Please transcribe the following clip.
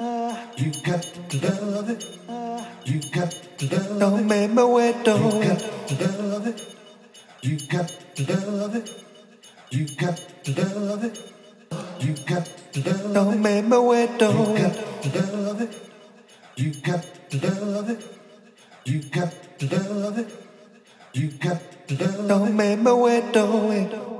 You got to love it. You got to love it. Don't make me wait. Don't. You got to love it. You got to love it. You got to love it. You got to love it. Don't make me wait. Don't. You got to love it. You got to love it. You got to love it. You got to love it. Don't make me wait. Don't.